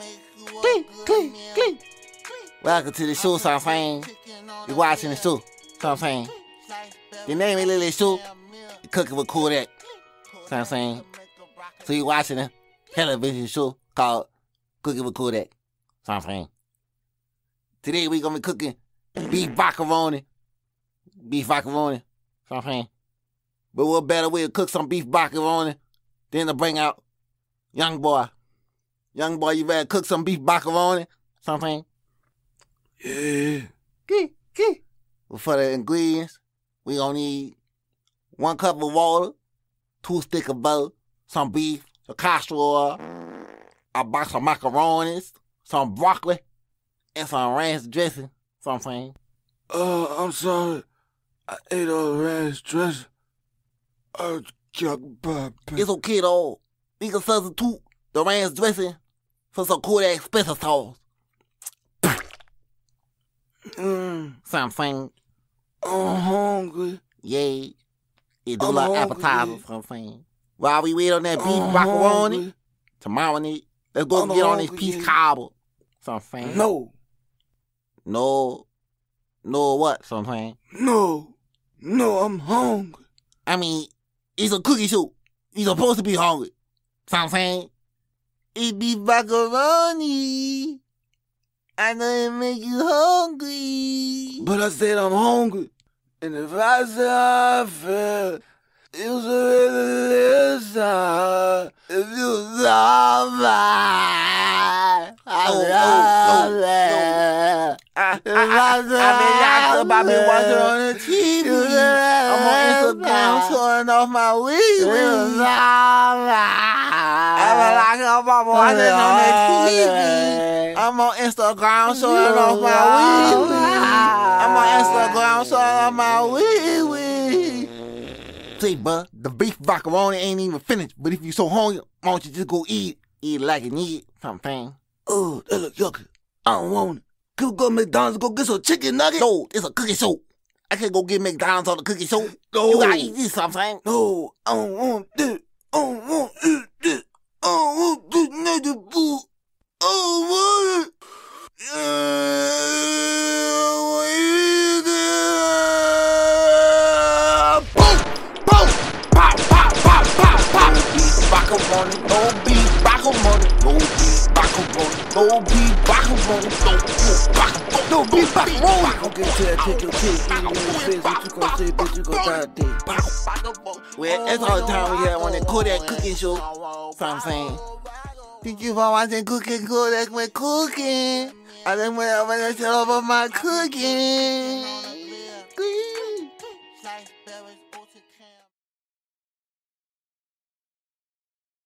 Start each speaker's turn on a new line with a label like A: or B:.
A: Click, click, click. Welcome to the show, so I'm saying. You watching the show, so I'm saying. The name of the show, you cooking with Kodak, so I'm saying. So you watching a television show called Cooking with Kodak, so I'm saying. Today we gonna be cooking beef broccoroni, beef broccoroni, so I'm saying. But what better way to cook some beef broccoroni than to bring out young boy. Young boy, you better cook some beef broccoroni, something.
B: Yeah.
A: Key, key. For the ingredients, we gonna need one cup of water, two stick of butter, some beef, some castor oil, a box of macaronis, some broccoli, and some ranch dressing, something.
B: Uh, I'm sorry. I ate all the ranch dressing. I bad
A: It's okay though. We can substitute the ranch dressing for some Kodak special sauce.
B: Mm,
A: Something.
B: I'm hungry.
A: Yeah. It do
B: I'm
A: like
B: hungry.
A: appetizer, something. While we wait on that beef
B: I'm
A: broccoroni,
B: hungry.
A: tomorrow night, let's go
B: I'm
A: get on this piece cobble. Something.
B: No,
A: No. No what? Something.
B: no, no, I'm hungry.
A: I mean, it's a cookie show. You're supposed to be hungry. Something. It be broccoroni. I know it make you hungry.
B: But I said I'm hungry. And if I said I felt, it was a little side. If you was alright, I
A: Oh,
B: would
A: oh, oh,
B: I, I,
A: I, I, I about me watching on the TV. I'm on Instagram showing off my wee wee. I'm like, I'm watching on the TV. I'm on Instagram showing off my wee wee. I'm on Instagram showing off my wee wee. See, bud, the beef broccoroni ain't even finished. But if you so hungry, why don't you just go eat? Eat like you need something.
B: Oh, that look yucky. I don't want it. Can we go to McDonald's and go get some chicken nuggets?
A: No, it's a cookie show. I can't go get McDonald's on the cookie show.
B: No.
A: You gotta eat this something.
B: No, I don't want this. I don't want this. Food. I don't want it. Yeah, boom, boom, pop, pop, pop, pop, pop. Beef broccoroni, no beef broccoroni, no beef broccoroni, no beef broccoroni, no beef broccoroni, no beef broccoroni. Okay, tell, take your cake, eat it in your face. What you gonna say, bitch? You gonna try die today.
A: Well, that's all the time we had on the Kodak cooking show. So I'm saying. Thank you for watching Cooking Kodak with Cooking. I went over and tell about my cooking.